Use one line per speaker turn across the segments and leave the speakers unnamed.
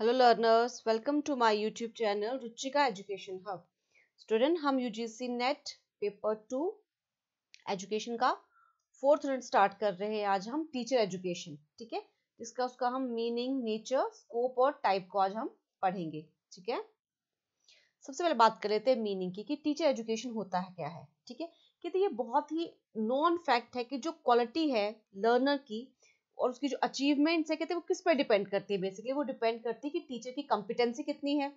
Hello learners welcome to my YouTube channel Ruchika education hub student हम UGC NET paper two education का fourth unit start कर रहे हैं आज हम टीचर एजुकेशन ठीक है? जिसका उसका हम मीनिंग नेचर स्कोप और टाइप को आज हम पढ़ेंगे, ठीक है? सबसे पहले बात कर लेते हैं मीनिंग की, कि टीचर एजुकेशन होता है, क्या है, ठीक है? कहते ये बहुत ही नॉन फैक्ट है कि जो क्वालिटी है लर्नर की और उसकी जो अचीवमेंट्स है, कहते हैं वो किस पर डिपेंड करती है बेसिकली वो डिपेंड करती है कि टीचर की कॉम्पिटेंसी कितनी है,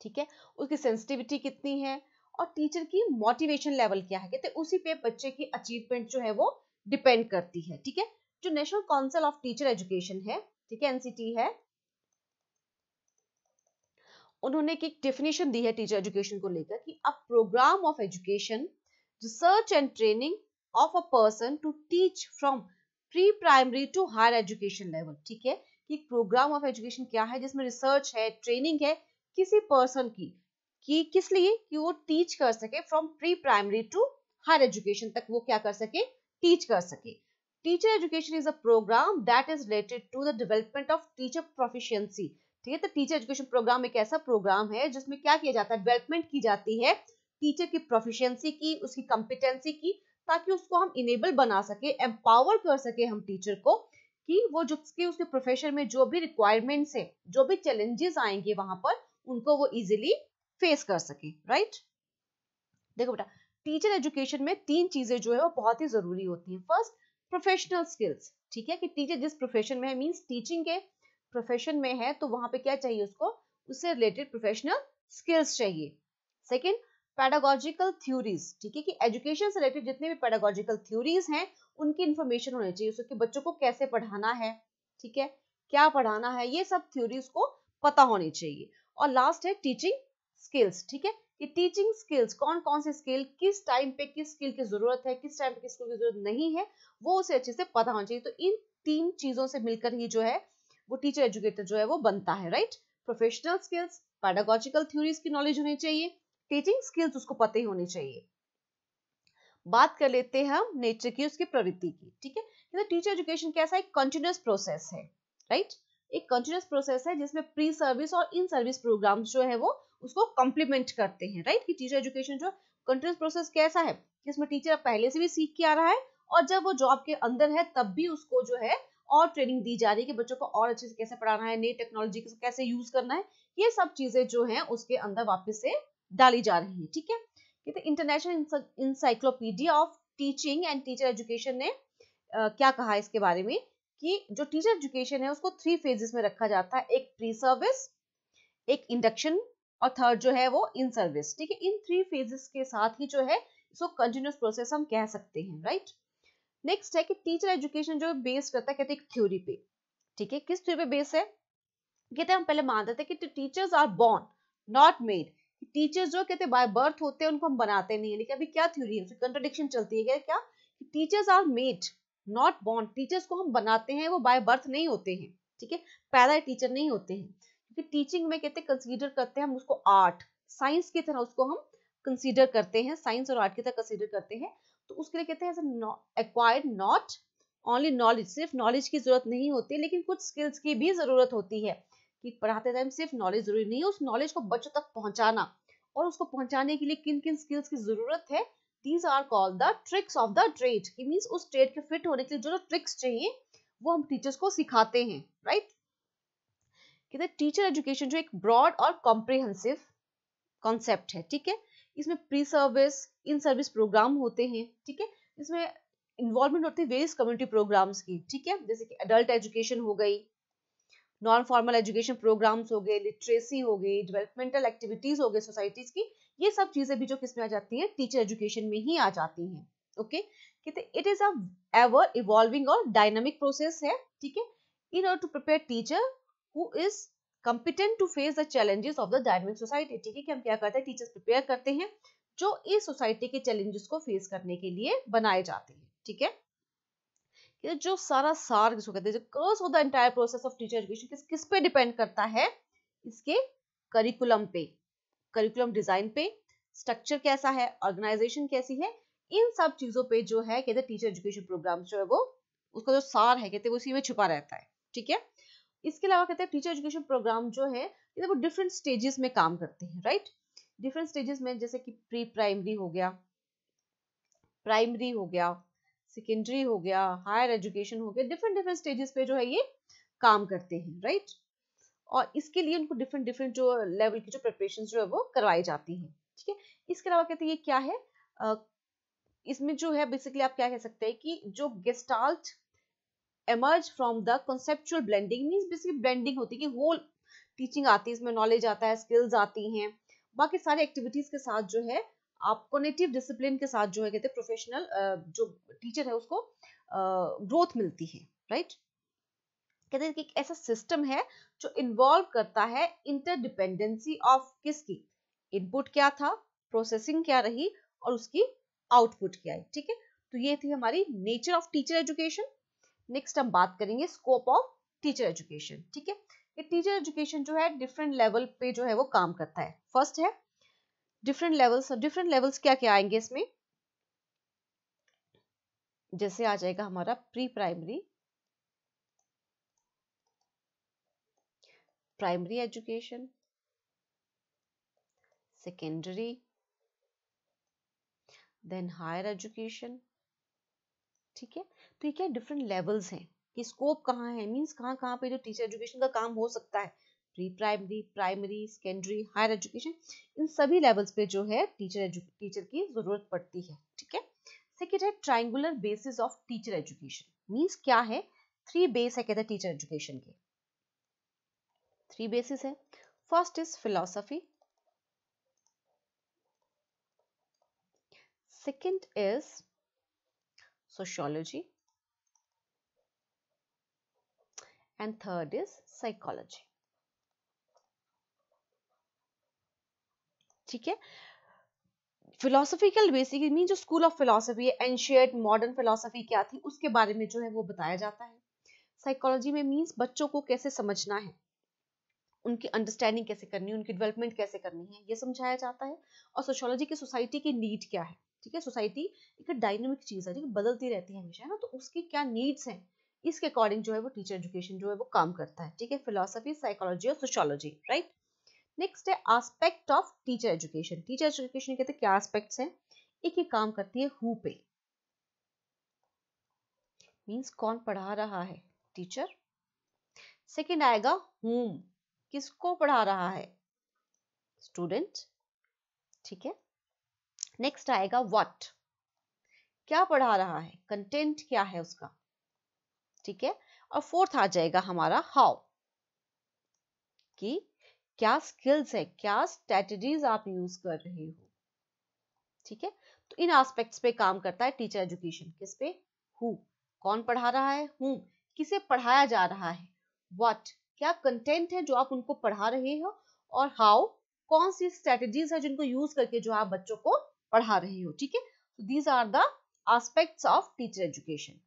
ठीक है? उसकी सेंसिटिविटी कितनी है और टीचर की मोटिवेशन लेवल क्या है? कहते हैं उसी पे बच्चे की अचीवमेंट जो है वो डिपेंड करती है, ठीक है? जो national council of teacher education है, ठीक है? एनसीटी है, उन्होंने एक डेफिनेशन दी है टीचर एजुकेशन को लेकर कि a program of education research and training of a person to teach from pre primary to higher education level ठीक है? कि प्रोग्राम ऑफ़ एजुकेशन क्या है, जिसमें रिसर्च है ट्रेनिंग है, किसी पर्सन की, कि किस लिए? कि वो टीच कर सके from pre primary to higher education तक वो क्या कर सके? टीच कर सके। Teacher education is a program that is related to the development of teacher proficiency ठीक है? तो टीचर एजुकेशन प्रोग्राम एक ऐसा प्रोग्राम है जिसमें क्या किया जाता है? डेवलपमेंट की जाती है टीचर की प्रोफिशियंसी की, उसकी कॉम्पिटेंसी की ताकि उसको हम इनेबल बना सके एम्पावर कर सके हम टीचर को कि वो जो उसके उसके प्रोफेशन में जो भी रिक्वायरमेंट्स है, जो भी चैलेंजेस आएँगे वहाँ पर, उनको वो इजिली फेस कर सके राइट देखो बेटा टीचर एजुकेशन में तीन चीज़ें जो है वो बहुत ही ज़रूरी होती है। फ़र्स्ट प्रोफेशनल स्किल्स ठीक है कि टीचर जिस प्रोफेशन में है मींस टीचिंग के प्रोफेशन में है तो वहाँ पे क्या चाहिए उसको? उससे रिलेटेड प्रोफेशनल स्किल्स चाहिए। सेकेंड पेडागोजिकल थ्योरीज ठीक है, कि एजुकेशन से रिलेटेड जितने भी पेडागोजिकल थ्योरीज हैं, उनकी इन्फॉर्मेशन होनी चाहिए, उसके बच्चों को कैसे पढ़ाना है, ठीक है, क्या पढ़ाना है, ये सब थ्योरीज को पता होनी चाहिए। और लास्ट है टीचिंग स्किल्स ठीक है, कि टीचिंग स्किल्स कौन कौन से स्किल किस टाइम पे किस स्किल की ज़रूरत है, किस टाइम पे किस स्किल की ज़रूरत नहीं है, वो उसे अच्छे से पता होना चाहिए। तो इन तीन चीज़ों से मिलकर ही जो है, वो टीचर एजुकेटर जो है, वो बनता है right professional skills pedagogical theories की नॉलेज होनी चाहिए टीचिंग स्किल्स उसको पता ही होनी चाहिए। बात कर लेते हैं हम नेचर की, उसकी प्रवृत्ति की, ठीक है? टीचर एजुकेशन कैसा एक कंटिन्यूस प्रोसेस है राइट एक कंटिन्यूस प्रोसेस है जिसमें प्री सर्विस और इन सर्विस प्रोग्राम जो है वो उसको कॉम्प्लीमेंट करते हैं राइट कि टीचर एजुकेशन जो कंटिन्यूस प्रोसेस कैसा है? जिसमें टीचर पहले से भी सीख के आ रहा है और जब वो जॉब के अंदर है तब भी उसको जो है और ट्रेनिंग दी जा रही है कि बच्चों को और अच्छे से कैसे पढ़ाना है, नई टेक्नोलॉजी कैसे यूज़ करना है, ये सब चीज़ें जो है उसके अंदर वापस से डाली जा रही है ठीक है? कहते international encyclopedia of teaching and teacher education ने आ, क्या कहा इसके बारे में? कि जो टीचर एजुकेशन है उसको थ्री फेजेस में रखा जाता है एक प्री सर्विस एक इंडक्शन और थर्ड जो है वो इन सर्विस ठीक है? इन थ्री फेजेस के साथ ही जो है इसको कंटिन्यूस प्रोसेस हम कह सकते हैं राइट नेक्स्ट है कि टीचर एजुकेशन जो बेस्ड करता है कहते हैं थ्योरी पे ठीक है? किस थ्योरी पे बेस है? कहते हैं हम पहले मानते थे कि teachers are born not made teachers जो कहते हैं बाय बर्थ होते हैं, उनको हम बनाते नहीं है। लेकिन अभी क्या थ्योरी है? कंट्रोडिक्शन चलती है क्या? Teachers are made not born teachers को हम बनाते हैं, वो बाय बर्थ नहीं होते हैं। ठीक है? पैदा टीचर नहीं होते हैं। क्योंकि टीचिंग में कहते कंसीडर करते हैं हम उसको आर्ट साइंस की तरह उसको हम कंसीडर करते हैं। साइंस और आर्ट की तरह कंसीडर करते हैं। तो उसके लिए कहते हैं एक्वायर्ड नॉट ओनली नॉलेज सिर्फ़ नॉलेज की ज़रूरत नहीं होती, लेकिन कुछ स्किल्स की भी ज़रूरत होती है। कि पढ़ाते टाइम सिर्फ़ नॉलेज ज़रूरी नहीं है, उस नॉलेज को बच्चों तक पहुंचाना। और उसको पहुँचाने के लिए किन किन स्किल्स की ज़रूरत है? These are called the tricks of the trade means उस ट्रेड के फिट होने के लिए जो ट्रिक्स चाहिए, वो हम टीचर्स को सिखाते हैं राइट कहते हैं टीचर एजुकेशन जो एक ब्रॉड और कॉम्प्रिहेंसिव कॉन्सेप्ट है, ठीक है? इसमें pre service in service program होते हैं, ठीक है? इसमें इन्वॉल्वमेंट होती है वेरियस कम्युनिटी प्रोग्राम्स की, ठीक है? जैसे कि अडल्ट एजुकेशन हो गई नॉन फॉर्मल एजुकेशन प्रोग्राम्स हो गए लिटरेसी हो गई डेवलपमेंटल एक्टिविटीज़ हो गई सोसाइटीज की, ये सब चीज़ें भी जो किसमें आ जाती हैं? टीचर एजुकेशन में ही आ जाती हैं ओके कहते it is a ever evolving और डायनामिक प्रोसेस है, ठीक है? In order to prepare teacher who is competent to face the challenges of the dynamic society ठीक है? कि हम क्या करते हैं? टीचर्स प्रिपेयर करते हैं, जो इस सोसाइटी के चैलेंजेस को फेस करने के लिए बनाए जाते हैं, ठीक है? ये जो सारा सार किसको कहते हैं crux of the entire process of teacher education किस किस पे डिपेंड करता है, इसके करिकुलम पे करिकुलम डिज़ाइन पे स्ट्रक्चर कैसा है ऑर्गेनाइजेशन कैसी है, इन सब चीज़ों पे जो है, कहते हैं टीचर एजुकेशन प्रोग्राम जो है वो, उसका जो सार है, कहते हैं, वो उसी में छुपा रहता है, ठीक है? इसके अलावा कहते हैं टीचर एजुकेशन प्रोग्राम जो है, ये वो डिफरेंट स्टेजेस में काम करते हैं राइट डिफरेंट स्टेजेस में, जैसे कि प्री प्राइमरी हो गया प्राइमरी हो गया सेकेंडरी हो गया हायर एजुकेशन हो गया डिफरेंट डिफरेंट स्टेजेस पे जो है ये काम करते हैं राइट और इसके लिए उनको डिफरेंट डिफरेंट जो लेवल की जो प्रिपरेशन जो है वो करवाई जाती है, ठीक है? इसके अलावा कहते हैं ये क्या है? इसमें जो है बेसिकली आप क्या कह सकते हैं कि जो gestalt emerge from the conceptual blending means basically blending होती है कि होल टीचिंग आती है, इसमें नॉलेज आता है स्किल्स आती हैं, बाकी सारी एक्टिविटीज़ के साथ जो है आप कोनेटिव डिसिप्लिन के साथ जो है, कहते हैं प्रोफेशनल जो टीचर है उसको ग्रोथ मिलती है राइट कहते हैं कि एक ऐसा सिस्टम है जो इन्वॉल्व करता है इंटरडिपेंडेंसी ऑफ़ किसकी? इनपुट क्या था? प्रोसेसिंग क्या रही? और उसकी आउटपुट क्या है, ठीक है? तो ये थी हमारी nature of teacher education next हम बात करेंगे स्कोप ऑफ़ टीचर एजुकेशन ठीक है? टीचर एजुकेशन जो है डिफरेंट लेवल पे जो है वो काम करता है। फ़र्स्ट है डिफरेंट लेवल्स डिफरेंट लेवल्स क्या क्या आएँगे इसमें? जैसे आ जाएगा हमारा pre primary primary education secondary then higher education ठीक है? तो ये क्या डिफरेंट लेवल्स हैं? कि स्कोप कहाँ है? मींस कहाँ कहाँ पे जो टीचर एजुकेशन का काम हो सकता है? Pre primary primary, secondary, higher education, इन सभी लेवल्स पे जो है टीचर टीचर की ज़रूरत पड़ती है, ठीक है? सेकेंड है triangular basis of teacher education means क्या है? थ्री बेस है कहते टीचर एजुकेशन के। थ्री बेसिस है। First is philosophy second is sociology. And third is psychology. ठीक है? फिलोसफिकल बेसिक मीन जो स्कूल ऑफ़ फिलोसफी है एंशियट मॉडर्न फिलोसफी क्या थी, उसके बारे में जो है वो बताया जाता है। साइकोलॉजी में मीन्स बच्चों को कैसे समझना है, उनकी अंडरस्टैंडिंग कैसे करनी है, उनकी डेवलपमेंट कैसे करनी है, ये समझाया जाता है। और सोशोलॉजी की सोसाइटी की नीड क्या है, ठीक है? सोसाइटी एक डायनेमिक चीज़ है ठीक बदलती रहती है हमेशा, है ना? तो उसकी क्या नीड्स हैं, इसके अकॉर्डिंग जो है वो टीचर एजुकेशन जो है वो काम करता है, ठीक है? फिलोसफी साइकोलॉजी और सोशोलॉजी राइट नेक्स्ट है aspect of teacher education teacher education कहते हैं क्या एस्पेक्ट्स हैं? एक ही काम करती है हु पे। मींस कौन पढ़ा रहा है? टीचर सेकंड आएगा हुम किसको पढ़ा रहा है? स्टूडेंट ठीक है? नेक्स्ट आएगा व्हाट क्या पढ़ा रहा है? कंटेंट क्या है उसका? ठीक है? और फोर्थ आ जाएगा हमारा हाउ कि क्या स्किल्स है, क्या स्ट्रेटजीज आप यूज़ कर रहे हो? ठीक है? तो इन एस्पेक्ट्स पे काम करता है टीचर एजुकेशन किस पे? हु कौन पढ़ा रहा है? हु किसे पढ़ाया जा रहा है? व्हाट क्या कंटेंट है जो आप उनको पढ़ा रहे हो? और हाउ कौन सी स्ट्रेटजीज है जिनको यूज़ करके जो आप बच्चों को पढ़ा रहे हो? ठीक है? तो these are the aspects of teacher education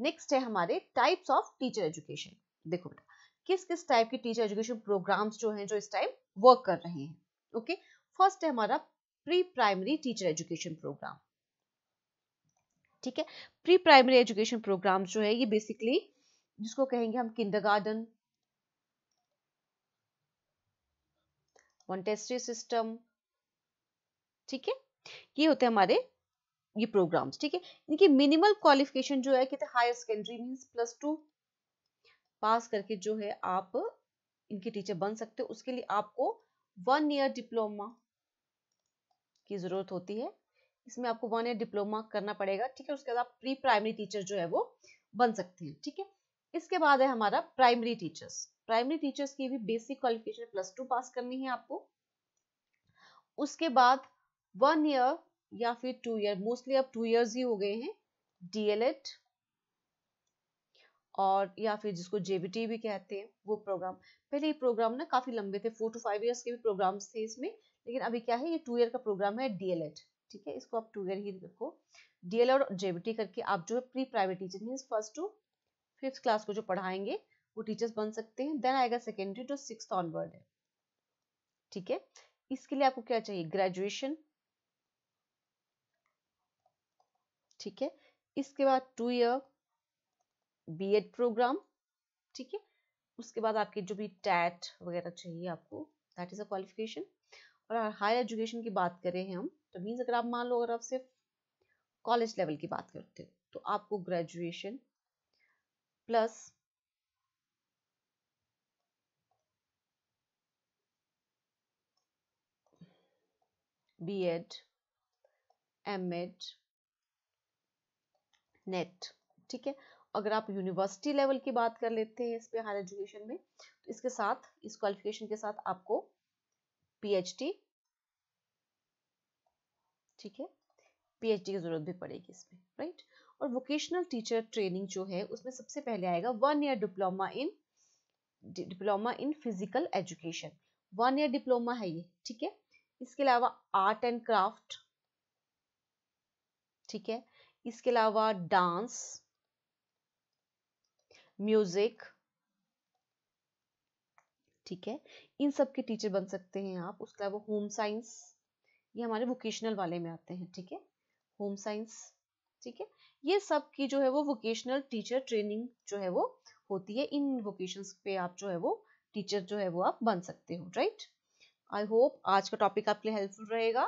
next है हमारे टाइप्स ऑफ़ टीचर एजुकेशन देखो बेटा किस किस टाइप के टीचर एजुकेशन प्रोग्राम्स जो हैं, जो इस टाइम वर्क कर रहे हैं ओके फ़र्स्ट है हमारा pre primary teacher education program ठीक है? प्री प्राइमरी एजुकेशन प्रोग्राम जो है, ये बेसिकली जिसको कहेंगे हम किंडरगार्टन टेस्टी सिस्टम ठीक है? ये होते हैं हमारे, ये प्रोग्राम्स ठीक है? इनकी मिनिमल क्वालिफिकेशन जो है कहते हैं higher secondary means plus two pass करके जो है आप इनके टीचर बन सकते हो। उसके लिए आपको वन ईयर डिप्लोमा की ज़रूरत होती है। इसमें आपको वन ईयर डिप्लोमा करना पड़ेगा, ठीक है? उसके बाद आप प्री प्राइमरी टीचर जो है वो बन सकते हैं, ठीक है? इसके बाद है हमारा प्राइमरी टीचर्स प्राइमरी टीचर्स की भी basic qualification plus two pass करनी है आपको। उसके बाद वन ईयर या फिर टू ईयर मोस्टली अब टू ईयर्स ही हो गए हैं। डीएलएड और या फिर जिसको जेबीटी भी कहते हैं, वो प्रोग्राम पहले ये प्रोग्राम ना काफ़ी लंबे थे फोर टू फाइव ईयर्स के भी प्रोग्राम्स थे इसमें, लेकिन अभी क्या है, ये टू ईयर का प्रोग्राम है डीएलएड ठीक है, इसको आप टू ईयर ही रखो। डीएलएड और जेबीटी करके आप जो है pre private teacher mean first to fifth class को जो पढ़ाएँगे, वो टीचर्स बन सकते हैं देन आएगा सेकेंडरी टू सिक्स ऑनवर्ड है ठीक है, इसके लिए आपको क्या चाहिए? ग्रेजुएशन ठीक है, इसके बाद टू ईयर बीएड प्रोग्राम ठीक है? उसके बाद आपकी जो भी टैट वगैरह चाहिए आपको दैट इज़ अ क्वालिफिकेशन और हायर एजुकेशन की बात करें हम तो मीन्स अगर आप मान लो, अगर आप सिर्फ़ कॉलेज लेवल की बात करते हो तो आपको graduation plus B Ed M Ed NET ठीक है? अगर आप यूनिवर्सिटी लेवल की बात कर लेते हैं इस पे हायर एजुकेशन में तो इसके साथ, इस क्वालिफिकेशन के साथ आपको पीएचडी ठीक है? पीएचडी की ज़रूरत भी पड़ेगी इसमें राइट और वोकेशनल टीचर ट्रेनिंग जो है, उसमें सबसे पहले आएगा one year diploma in diploma in physical education one year diploma है ये, ठीक है? इसके अलावा आर्ट एंड क्राफ्ट ठीक है? इसके अलावा डांस म्यूज़िक, ठीक है, इन सब के टीचर बन सकते हैं आप। उसके अलावा होम साइंस, ये हमारे वोकेशनल वाले में आते हैं, ठीक है? होम साइंस, ठीक है? ये सब की जो है वो वोकेशनल टीचर ट्रेनिंग जो है वो होती है। इन वोकेशंस पे आप जो है वो टीचर जो है वो आप बन सकते हो राइट आई होप आज का टॉपिक आपके लिए हेल्पफुल रहेगा।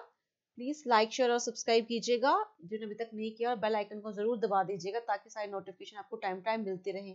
प्लीज़ लाइक शेयर और सब्सक्राइब कीजिएगा। जिन्होंने अभी तक नहीं किया और बेल आइकन को ज़रूर दबा दीजिएगा ताकि सारी नोटिफिकेशन आपको टाइम टाइम मिलती रहे।